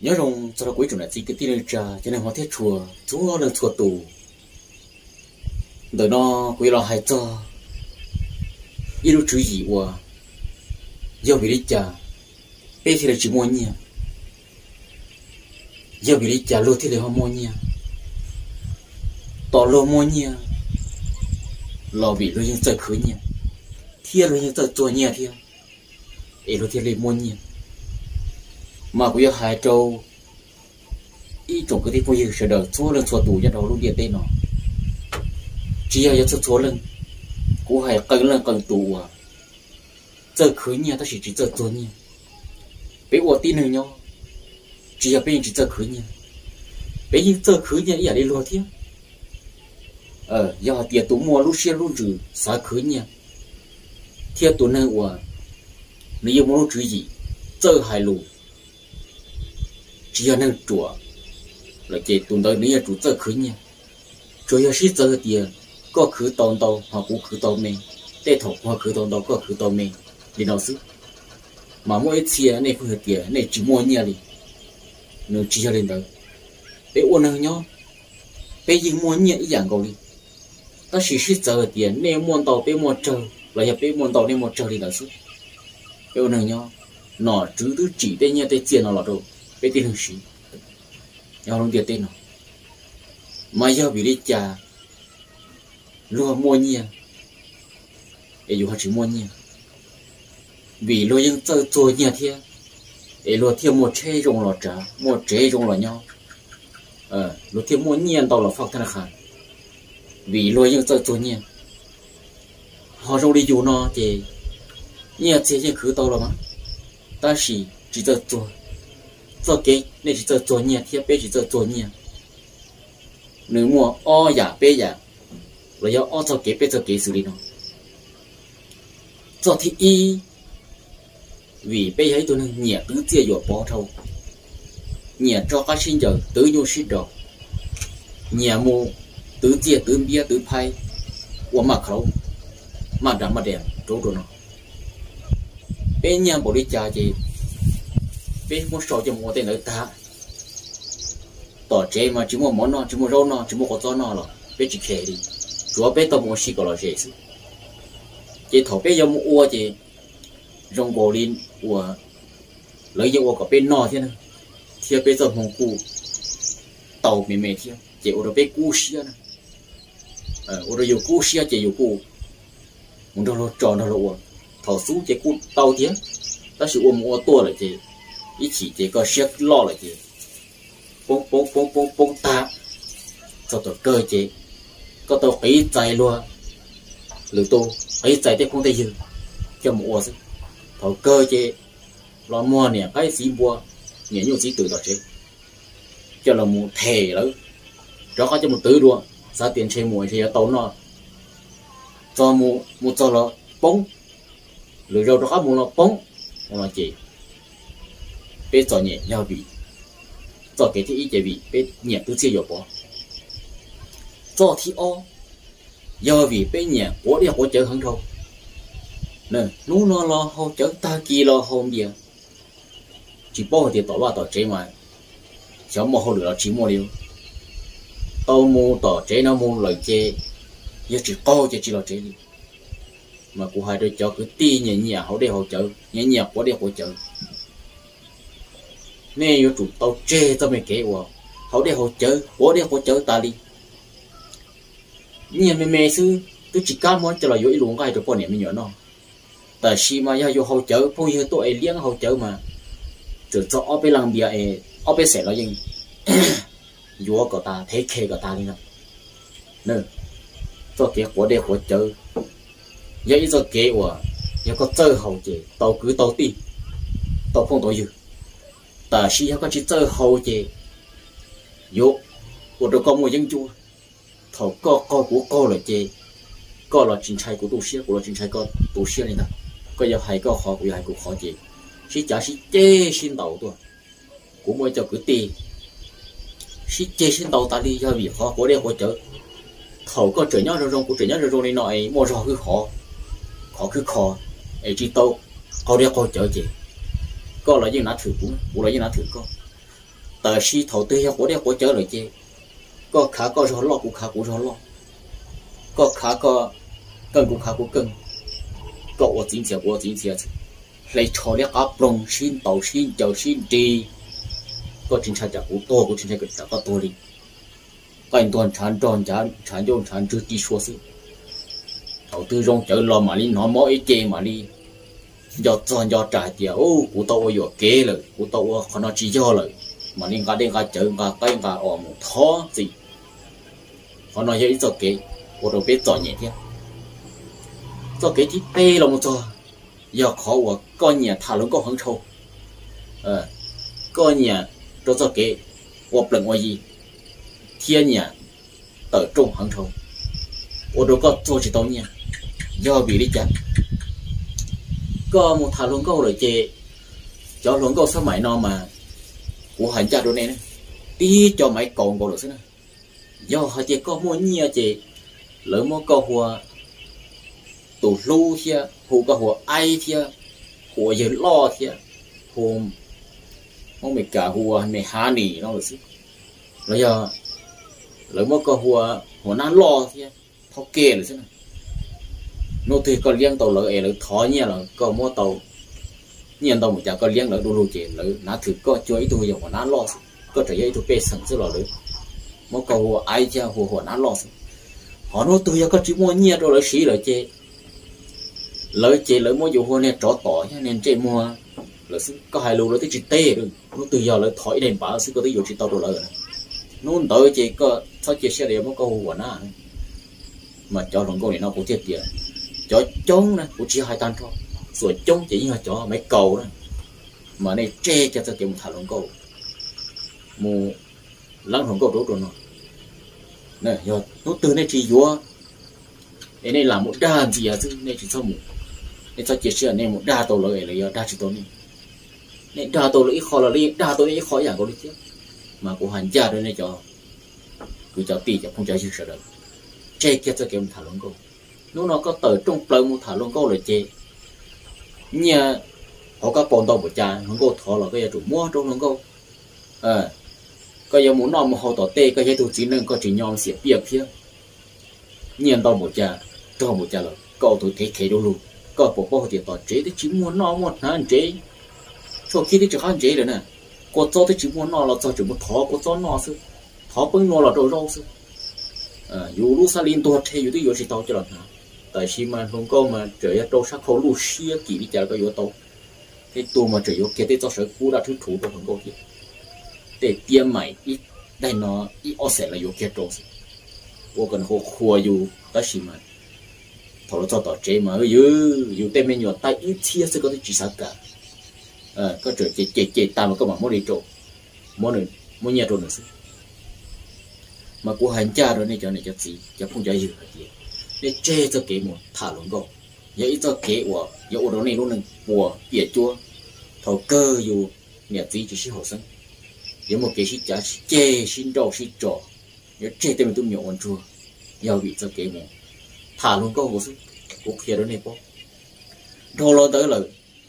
nhớ rằng cho nó cuối chỗ này chỉ cái tiền cha cho nên họ thiết chùa chúng nó là chùa tù. Đợi nó quý lo hay cho ít lúc chú ý wa giờ bị đi cha bây giờ là chỉ mua nhia giờ bị đi cha luôn thì là họ mua nhia tỏ lo mua nhia lo bị lo những chơi khứ nhia thiên lo những chơi chùa nhia thiên ấy lo thiên là mua nhia mà cũng hai châu, ý trong cái gì sẽ đỡ chúa lên chúa tù cho đầu lúc điện đây nó. Chỉ là cho chúa lên cũng hay cần lên cần tù à. Giờ khứ nhà ta chỉ chỉ giờ chúa nhà tin nữa nhau, chỉ là bên chỉ giờ khứ nhà. Bé như giờ khứ nhà ý ở đây luôn thiên ờ giờ tiền tụ mua lúc xe lúc trừ xả khứ nhà. Thiên tụ nơi của nếu muốn lúc trừ gì, giờ hai lùi chỉ là năng chùa. Là chỉ tụi tôi nếu chủ giờ khứ nha. Chủ yếu là tiền có khứ tông đâu họ cũng khứ tông mình. Để thổ, họ khứ tông đâu có khứ tông mình. Đi nào xứ. Mà mỗi chia, này không được tiền này chỉ mua nhà đi. Nó chỉ cho lên đó. Để uống năng nhau bây giờ mua nhà ý dạng gọi đi. Ta chỉ là giờ tiền này mua tàu bây mua chờ là nhập bây mua tàu, này mua chờ đi là xứ. Bây uống năng nhau nó chứ thứ chỉ để nhà để tiền nó là đâu bé tin hương sĩ. Nhau luôn tiền tên nó mà giờ bị đi cha luôn mua nhia để à? dù hạt chỉ mua nhia à? vì lo những tơ trôi nhia à thia? Để lo thêm một chế trong lo trà, một chế trong lo nhau. Ờ lo thêm mua nhia tàu lo phật thân khả vì lo những tơ trôi nhia họ rong đi dù nó thì nhia thế chế cứ tàu là mà ta chỉ chỉ tơ trôi cho cái này chỉ cho cho nhẹ thì bé chỉ cho cho nhẹ nếu mua o giả bé giả rồi要o cho cái bé cho cái xử lý nó cho thì y vì bé ấy tôi nên nhẹ tứ chia rồi bỏ thâu nhẹ cho các sinh giờ tứ nhu sinh rồi nhẹ mua tứ chia tứ bia tứ phai 我嘛口嘛打嘛点走着呢，别人不的家去。 vì muốn sò cho mua tên nữa ta. Tỏ chế mà chỉ mua món nó chỉ mua rau nó chỉ mua quả nó là bé chỉ khe đi. Chúa bé tao mua xí cái là gì sự chỉ thầu bé giống mua chỉ rong bò lên của lấy những quả bé nọ thế này thì bé tao mua cu tàu mềm mềm thế chỉ ở đó bé cu xí này ờ ở đó yêu cu xí chỉ yêu cu muốn đâu nó tròn đâu là thầu xuống chỉ cu tàu thế ta chỉ mua mua tua là chỉ 一起这个些落了去，嘣嘣嘣嘣嘣打，做到cơ chế, có tàu ấy chạy luôn, lửa tô ấy chạy tới không thể dừng, cho một ô thầu cơ chế, lo mua nè cái gì mua, nè nhiều gì từ đó chứ, cho là một thể lớn, cho có cho một tứ luôn, giá tiền chơi mùi thì tàu nó, cho một một cho nó bóng, lửa rồi đó một nó bóng, nó chỉ bé nhẹ bị thì bị nhẹ bỏ o nhẹ đi nè nú nó lo ta kia lo chỉ bỏ thì ba chế mà chỉ chế nó lời chỉ co chỉ lo chế mà cụ hai đứa cháu cứ ti nhẹ nhẹ hậu đi hỗ trợ nhẹ nhẹ của đi hỗ trợ nè yêu chủ tàu chê cho mày kể của họ để hậu chơi bố để hậu chơi ta đi. Nhìn mày mày sư tôi chỉ cam muốn cho là yêu luôn cái được con này mình nhớ nó. Tại khi mà yêu hậu chơi phôi yêu tôi liếng hậu chơi mà. Từ cho ở bên làng bia ấy ở bên sẽ là gì yêu của ta thế khe của ta đi nào. Nè cho kể của để hỗ chơi, vậy cho kế của yêu có chơi hậu chế tàu cứ tàu đi tàu phong tàu yêu ta sĩ có chỉ chơi hậu chế yo của đồ con một dân chua thầu co co của co là chế co là chính trai của tu sĩ, của là chính trai co tu sĩ này nè có giờ hay có khó, của hay của khó chế sĩ trả sĩ chế xin đầu thôi. Của mỗi cho cứ tiền sĩ chế xin đầu ta đi cho việc khó, của đây hỗ trợ thầu có trở nhau rồi rong của trở nhau rồi rong này nói mua rồi cứ khó. Khó cứ khó. Ấy chỉ tàu có đây hỗ trợ chế có là gì nó thử cũng cũng là gì nó thử có tờ si thầu tư hiệu của đeo của chớ rồi chứ có khá có rõ lo cũng khá cũng rõ lo. Có khá có cân cũng khá cũng cân. Có ở chính xác ở chính xác lấy cho lấy áp lông xin, tàu xin chào xin đi có chính xác của to có chính xác cái có to đi. Anh toàn sản tròn sản sản dụng sản chưa đi xuống sự thầu tư rong chợ lo mà đi nó mỗi chê mà đi do chọn do trả tiền ô cụ tàu ở kế rồi cụ tàu ở khó nó chỉ do rồi mà nên cả đêm cả chợ cả cái cả ở một thó gì họ nói vậy cho kế cụ đâu biết chọn nhẹ thế cho kế thì tê lòng cho giờ khó của con nhà thả lớn có hứng sâu ờ con nhà cho cho kế hoặc lần gì thiên nhà ở trong hứng sâu 我都có做起到呢，要比你讲 ก็มูทาลงก็เลยเจจอาหลวงก็สมัยนอมากูหันจากดูเนี่ยตีจอาไม้กองก็หลงซะนะย่อเขาเจก็มัวเงียเจหรือมัวก็หัวตุลูเทียหัวก็หัวไอเทียหัวเยืนล่อเทียหูมองไม่กะหัวในหาหนีน้องหรือซิแล้วย่อหรือมัวก็หัวหัวนั้นล่อเทียเขาเกลือซะนะ nó thì có liên tàu lợi lỡ thọ nhẹ là có mua tàu. Nhiên tàu một chả có liên lỡ đu lù chỉ lỡ nó thử có cho ít thôi của nó lo có thể ấy thôi bê sẵn chứ là lỡ. Mua cầu ai cha hồ hồ nó lo họ nói tôi có chỉ mua nhẹ rồi lỡ xí lợi chê. Lợi chê lợi mua dù hồ này trọ tỏ nên chê mua. Lỡ sức có hai lù lợi tới chỉ tê. Rồi nó từ giờ lợi thỏi đèn bảo sức có tới dù chỉ tàu đồ lợi nó tới chê có, sao chê xe để mua cầu hồ nó mà cho lòng con này nó cũng chết tiền chỗ chốn nè của chỉ hai tan thôi rồi chốn chỉ là chỗ mấy cầu đó. Mà này che cho tôi kiểu thằng lòng cầu. Mù lăng hồng cầu đốt rồi nó nè, giờ nó từ này chỉ vua. Cái này là một đa gì à chứ này chỉ sao mù. Này cho chia sẻ này một đa tổ lợi là giờ đa chỉ tổ này này, đa tổ lợi khó là đi, đa tổ lợi khó dạng có đi chứ. Mà của hành gia đây này cho cứ cho tì cho không cho chịu sợ được. Che kia cho kiểu thằng lông cầu lúc nó có tới trong plei một thả luôn câu lời chê. Nhà họ có bọn tàu bộ cha lông có thọ là cái chủ mua trong luôn câu. Ờ cái giờ muốn nằm một hồ tỏ tê cái giờ tụ chỉ nên có chỉ nhom xỉa bia phía. Nhiên tàu bộ cha cho bộ cha là cậu tôi thế thế đâu luôn. Có bộ bao tiền tỏ chế thì chỉ muốn nó một hàng chế cho khi thì chỉ hàng chế rồi nè có cho thì chỉ muốn nó là cho chỉ một thọ có cho nó sư thọ bưng nó là đồ rau sư ờ, dù lúc xa liên tuột thì dù tôi dù chỉ tao cho lần nào tại khi mà không có mà trời ra trâu sắc khâu lu xia kỳ đi chả có yếu tố cái tu mà trời yếu kia tới cho sở cú đã thứ thủ của không có kia. Để tiêm mày ít, đây nó ít ở sẽ là yếu kia trâu vô cần hồ khua yếu ta chỉ mà thầu cho tỏ chế mà yếu yếu tên mình nhỏ tay ít chia sẽ có thể chỉ sao cả. Ờ có trời chế chế chế ta mà có mà mua đi trâu mua được mua nhà trâu nữa mà của hành cha rồi này cho này cho gì cho không cho gì gì để che cho kế một thả lũng gốc nhớ ít cho kế của nhớ ở đó này luôn nè của bịa chua thầu cơ dù nhà tí chỉ sĩ hồ sân. Nhớ một kế sĩ chả che xin đồ sĩ trò nhớ che tên tôi nhổ ăn chua nhớ bị cho kế một thả lũng gốc của sức của kia đó này bố đồ lo tới là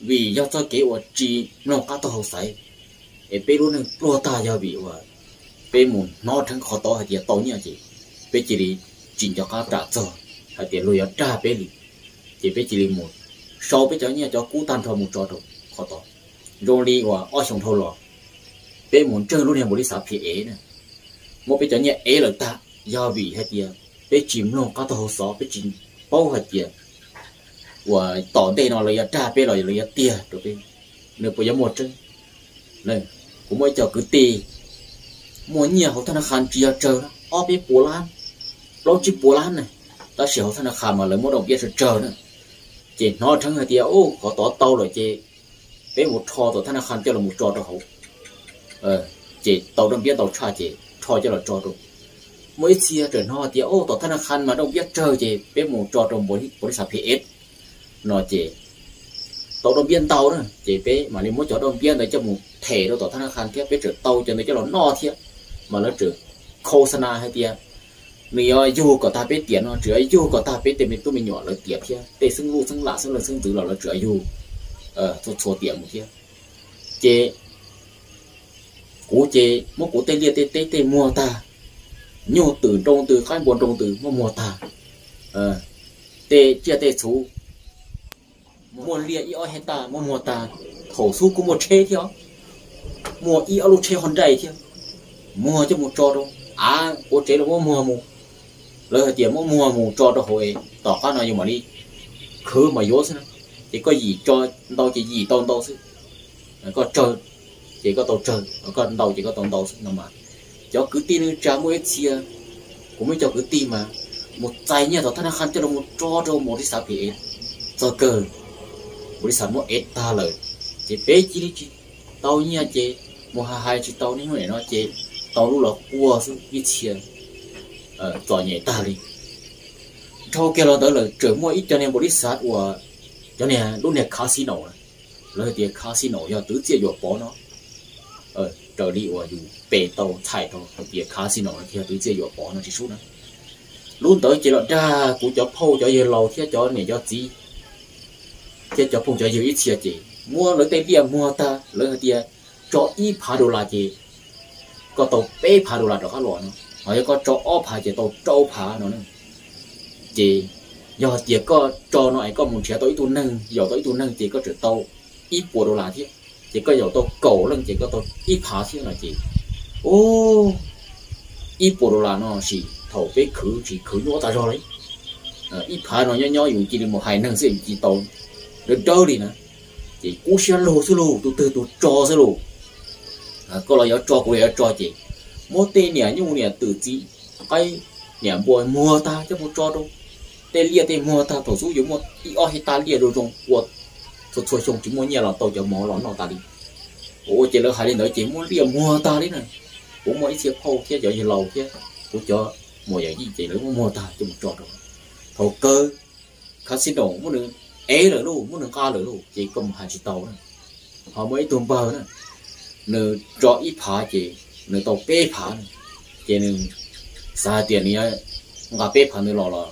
vì do cho kế của chỉ nó cá to hậu sải em bên luôn này lo ta do bị và bên một nó thằng khó to hay gì to nhỉ chị? Bên chỉ đi chỉnh cho cá trả cho hay tiền ở trả bé đi chỉ bé chỉ đi một. Sau bé cháu nhà cho cú tan thôi một trò đồ khó to rồi đi qua ở trong thâu lò bé muốn chơi luôn này một đi sạp thì ế nè. Một bé cháu nhà ế là ta, do vì hết tiền bé chìm luôn cá to sọ bé chìm bao hết tiền và tỏ đây nó lấy trả bé rồi lấy tia rồi bé nếu bây giờ một chân này cũng mới cho cứ tì. Mỗi nhà họ thằng khăn chỉ chờ đó. Ở bên Bồ Lan. Lâu chỉ Bồ Lan này ta sẽ thằng thằng khả mà lấy một đồng biết sẽ chờ nữa. Chị nó thằng người tia ô có tỏ tàu rồi chị, bé một trò tổ thằng khăn cho là một trò đó hậu ờ chị tàu đồng biết tàu cha chị trò cho là trò rồi mỗi chia trở nó thì ô tổ thằng khăn mà đồng biết chờ chị. Bé một trò trong bốn bốn sạp hết nó chị, tàu đồng biên tàu đó. Chị bé mà lấy muốn trò đồng biên để cho một thể đó tổ thằng khăn kia bé trở tàu cho nên cho nó no thiệt. Mà nó trở khô sana hay tia mình ở yêu có ta biết tiền nó chỉ yêu có ta biết tiền, mình tôi mình nhỏ là tiền kia. Để sinh lu sinh lạ sinh là sinh tử là nó chỉ yêu ờ cho cho tiền một kia. Chế cú chế một cú tê lia, tê tê tê mua ta. Nhiều từ trong từ khai buồn trong từ mua mua ta. Ờ tê, chia tê số. Mua lia, y ở hết ta mua mua ta. Thổ su cũng một chế theo mua y ở chế hòn đầy theo mua cho một trò đâu. À cú chế là mua mua mua lời tiền mua mua mua cho đó hồi tỏ cái nói nhưng mà đi khứ mà yếu thế chỉ có gì cho đâu chỉ gì tao đâu chứ có chơi chỉ có tao chơi có đầu chỉ có tao đầu chứ mà cho cứ tin trả mỗi chia cũng mới cho cứ tin mà một tay nha tao thân khăn cho nó một cho đâu một cái sao bị cho cơ một cái sao một ta lời chỉ bé chỉ đi chỉ tàu nha chỉ một hai hai chỉ tàu này nó chỉ tao lúc là qua chứ ít chia ờ trò ta đi. Thôi kia là tới là trở mua ít cho nên một ít sát của cho nên lúc này casino rồi lời tiền casino giờ tứ chia vừa bỏ nó. Ờ trở đi của dù bể tàu chạy tàu tiền casino thì tứ chia vừa bỏ nó chỉ số đó. Luôn tới chỉ là ra của cho phô cho gì lâu thì cho này cho gì thì cho phô cho nhiều ít chia gì mua lấy tiền tiền mua ta lấy tiền cho ít phá đồ là gì có tàu bê phá đồ là đó các loại nó họ có cho ó phá chỉ tàu trâu phá nó nữa chỉ do chỉ có cho nó ấy có một chia tối tu nâng giờ tối tu nâng chỉ có chữ tàu ít bộ đồ là thế chỉ có giờ tàu cổ lưng chỉ có tàu ít phá thế là chỉ ô ít bộ đồ là nó chỉ thầu với khử chỉ khử nó ta rồi đấy ít phá nó nhỏ nhỏ dùng chỉ được một hai nâng sẽ chỉ tàu được đâu đi nè chỉ cú xe lô xe lô tôi từ tôi cho xe lô có là giờ cho của giờ cho chỉ mô tên nhà như một tử tự chỉ cái nhà bồi mua ta chứ một cho đâu. Tê lia tê mua ta thổ số giống một ít ở hết ta lia rồi trong của thổ số chúng chỉ muốn nhà là tàu cho mỏ lón nó ta đi. Ủa, chỉ là hai lần đấy chỉ muốn lia mua ta đấy này cũng mỗi chiếc khô kia giờ gì lâu kia. Cũng cho mua giờ gì chỉ là muốn mua ta chứ một cho đâu. Thổ cơ casino muốn được é rồi luôn, muốn được ca rồi luôn. Chỉ cầm hai chiếc tàu này họ mới tuôn bờ này nửa cho ít phá chỉ nó tàu bê phán này. Nên, xa tiền này ngà bê phán nó lò lò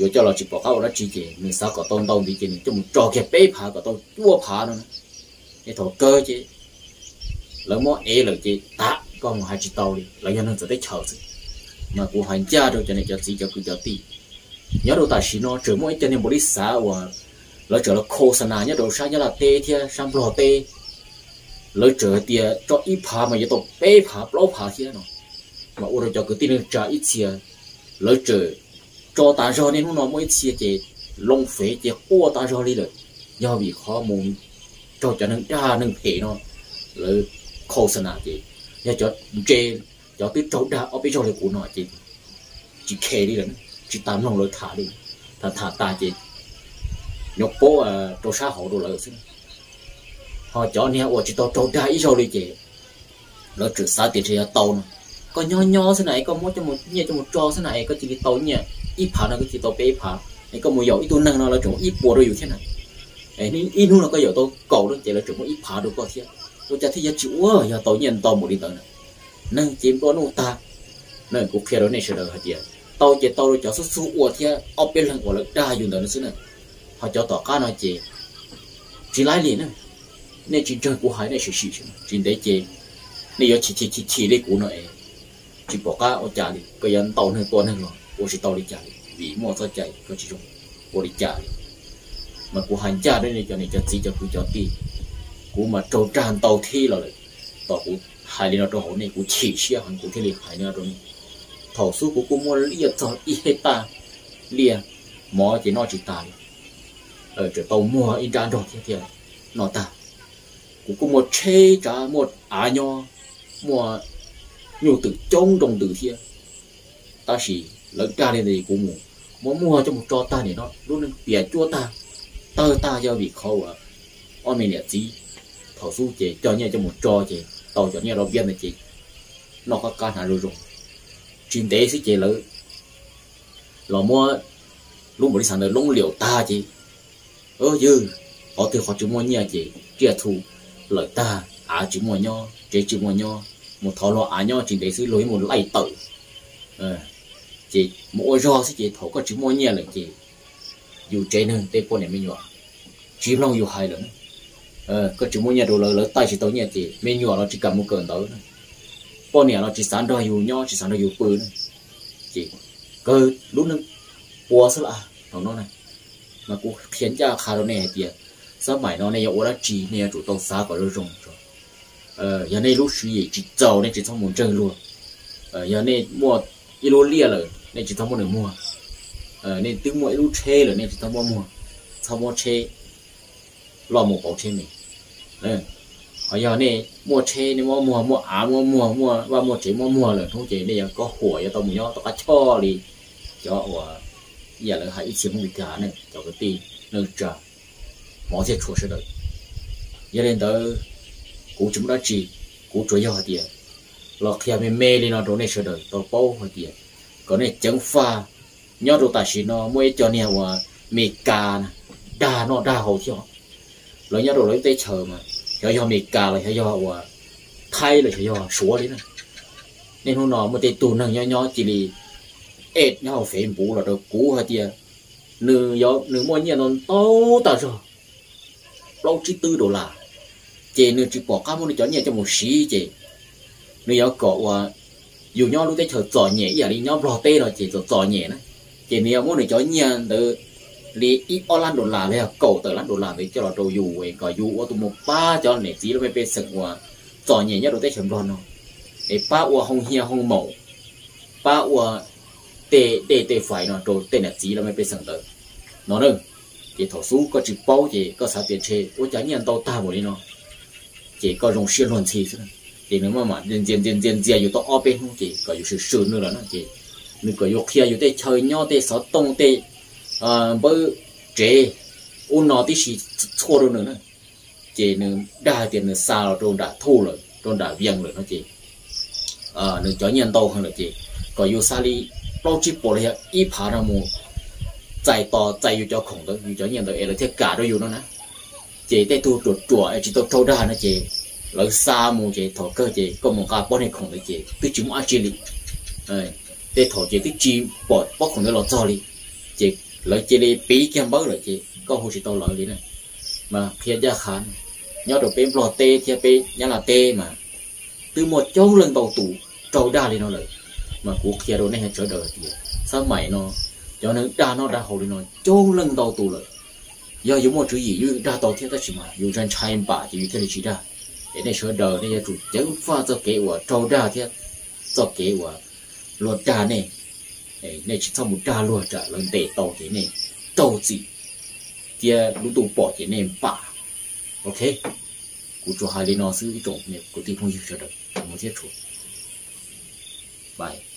yo cho là chỉ bỏ khâu ra chỉ chỉ mình sao có tông tông đi chỉ mình cho một trò cái bế phán có tông chua phán nữa cái thổ cơ chứ. Lỡ mó é lỡ chỉ tạ con hai chỉ tàu đi. Lỡ nhân nó sẽ tới chờ chứ. Mà của hành gia đâu, cho nên cho chỉ cho cứ cho ti nhớ đâu ta chỉ nó chờ mỗi cho nên bố đi xã và lỡ chờ là khô sana nhớ đâu sao nhớ là tê thia sang bò tê lỡ chờ tia cho ít phá mà giờ tổ bé phá bó phá kia nó. Mà ôi cho cứ tin trả ít xia lỡ chờ cho ta cho nên nó mới chia chế lông phế chế qua ta cho đi được do vì khó muốn, cho cho nên ra à, nên thể nó. Lỡ khâu sân à chế do cho chế cho tới chỗ đa ở bên trong của nó chế chỉ khe đi rồi, chỉ tạm lòng lỡ thả đi. Thả thả ta chế nhóc bố à cho xã hội đồ lợi xin họ cho nè ở chỉ tao trâu đại ít rồi đi chị. Nó trừ xa tiền thì tàu nè. Có nho nho thế này, có mỗi cho một nhẹ cho một trò thế này, có chỉ cái tàu nhẹ ít phá nó có chỉ tàu bé phá này, có một dầu ít tu năng nó là chỗ ít bùa rồi thế này. Ấy nên ít nu nó có dầu tàu cầu đó chỉ là chỗ ít phá được có thế. Tôi cho thấy giá chịu quá, giờ tàu nhận tàu một đi tàu này nâng chiếm có nó ta. Nâng cũng kia đó này sẽ được hả tiền tàu chỉ tàu rồi cho số số ủa thế ở bên lần của lực đa dùng tàu nó xứ này. Họ cho tàu cá nó chỉ chỉ lái liền này nên chỉ chơi của hải này sẽ xịt chỉ để chỉ nên giờ chỉ chỉ chỉ chỉ lấy của nó ấy chỉ bỏ cá ở trả đi cái dân tàu này tuần này rồi 我是道理家里，vì mua cho chạy có chỉ dùng của đi trả mà của hành cha đây này cho nên cho chỉ cho cứ cho ti của mà trâu tràn tàu thi rồi tàu của hai liên nó hậu này của chỉ xe hàng của cái liền hai liên rồi thầu số của cô mua lia cho y hết ta lia mỏ chỉ nó chỉ ta ở chỗ tàu mua in ra rồi thế thì nó ta cũng có một chê cả một á nho mua nhiều từ trong đồng từ kia ta chỉ lớn ra lên thì cũng muốn mua cho một cho ta để nó luôn nên bìa chua ta tơ ta do bị khâu à ôi mình là gì thầu su chế cho nhau cho một cho chế tàu cho nhau đầu viên là chế nó có can hàng rồi rồi chuyên tế sẽ chế lớn là mua lúc mà đi sản được lúc liệu ta chế ơ dư họ thì họ chúng mua nhà chế kia thu lời ta. À, á chỉ mua nho chế chỉ mua nho. Một thò lọ á nho chỉ để xí lối một lạy tự ờ, chị mỗi do xí chị thọ có chỉ mua nhẹ là chị dù chế nên tê con này mới nhỏ chỉ long dù hai lần. Ờ có chỉ mua nhẹ đồ lỡ lỡ tay chỉ tối nhẹ chị mới nhỏ nó chỉ cầm một cơn tới con này nó chỉ sẵn đòi dù nho, chỉ sáng đòi dù ปืน chị cơ lúc nâng quá sức lạ thằng nó này. Mà cũng khiến cho khá đó nè tiệt sao mày nó này giờ ora chỉ này chủ tàu xa có rồi rong rồi ờ giờ này lúc suy chỉ giàu này chỉ thông muốn chơi luôn ờ giờ này mua ít lô lia rồi nên chỉ thông muốn được mua ờ nên tiếng mua ít lô chê rồi nên chỉ thông muốn mua thông muốn che, lo một bảo chê này, ờ ở giờ này mua che, này mua mua mua á mua mua mua và mua chỉ mua mua rồi không chỉ này có hủa giờ tao mua nhớ tao cá cho đi cho giờ là hãy chiếm một cái này cho cái tiền nâng trời trả mọi thứ chỗ sẽ được giờ đến tới cú chúng đã chỉ cú chủ yếu tiền lo khi mình mê đi nó đồ này sẽ được tao bao hơi tiền có này chẳng pha nhớ đồ ta chỉ nó mới cho nè và mì cà đa nó đa hậu theo rồi nhớ đồ lấy tay chờ mà cho cho mì cà là cho cho và thay là cho cho số đấy nè nên hôm nọ một tay tù nâng nhớ nhớ chỉ là ết nhau phê bù là đồ cũ hết tiệt nữ gió nữ mua nhà nó to ta rồi lâu chỉ tư đô la, chị nữa chỉ bỏ cá muốn cho nhẹ cho một xí chị nếu cậu à dù nhau lúc tới chờ giỏ nhẹ giờ đi nhau bỏ tê rồi chị chờ giỏ nhẹ nữa chị nếu muốn để cho nhẹ từ đi ít ở lan đồ là lấy cầu từ lan đô la để cho là đồ dù ấy có dù ở tụ một ba cho nè chỉ nó mới bị sực à, qua giỏ nhẹ nhất đồ tới chẳng ron đâu, để ba ua hông hia hông mẫu ba ua tê tê tê phải nó đồ tê nè chỉ nó mới bị sực tới nó đừng chỉ thổ số có chỉ bao chỉ có sao tiền chơi tôi chẳng nhận tao ta một đi nó chỉ có dùng xuyên luận chi thôi thì nếu mà mà dần dần dần dần dầnอยู่ต่ออเป็นchỉ cóอยู่sự sự nữa là nó chỉ mình có yok kiaอยู่แต่chơi nhauแต่สอตรงแต่อ่าเบอเจอุนนอที่สิชั่วnữa nữa chị nữa đa tiền nữa sao rồi đã thu rồi rồi đã viang rồi nó chị à nữa cho nhân đâu hơn là chị có yêu sa li bao chỉ bỏ lại ít phá ra mù chạy to chạy yêu cho khủng đó yêu cho nhân đâu là thiết cả đôi yêu nó nè chị tại tu chuột chuột chỉ tôi trâu đa nè chị lỡ xa mù chị thọ cơ chị có một cái bọn này khủng đấy chị cứ chúng ai chỉ li để thổ chỉ cái chi bỏ bóc khủng được lo cho đi chỉ lợi chỉ đi bí kem bớt rồi chỉ có hồ sĩ tao lợi đi này mà khi ra khán nhớ được bên lo tê thì bên là tê mà từ một chỗ lần đầu tủ trâu đa đi nó lợi mà cuộc kia đồ này trở đời thì sao mày nó cho nên đa nó đa hồ đi nó châu lần đầu tu lợi giờ dùng một chữ gì như đa tàu thiết ta chỉ mà dùng chân em bả chỉ như thế này chỉ đa để này sửa đời này, chủ chẳng pha cho kế của trâu đa thiết cho kế của luật trà này này chỉ sau một trà luật trà lần để tàu thế này, tàu gì? Kia lúc tụ bỏ thế này bả ok? Cụ cho hai lên nó giữ cái chỗ này của tìm không cho được. Một thiết chủ. Bye.